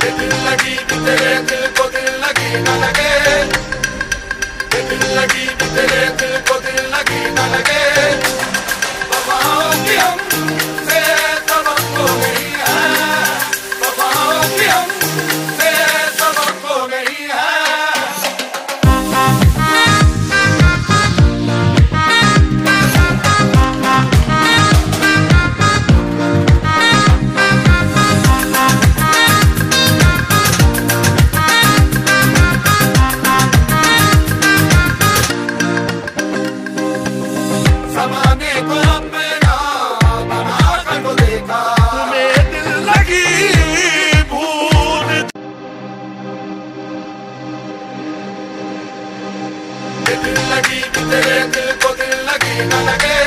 दिल लगी तेरे दिल को दिल लगी न लगे दिल लगी तेरे दिल को दिल लगी न लगे बवाओं की हम से तबक हो गई है बवाओं की हम तेरे दिल को दिल लगी न लगे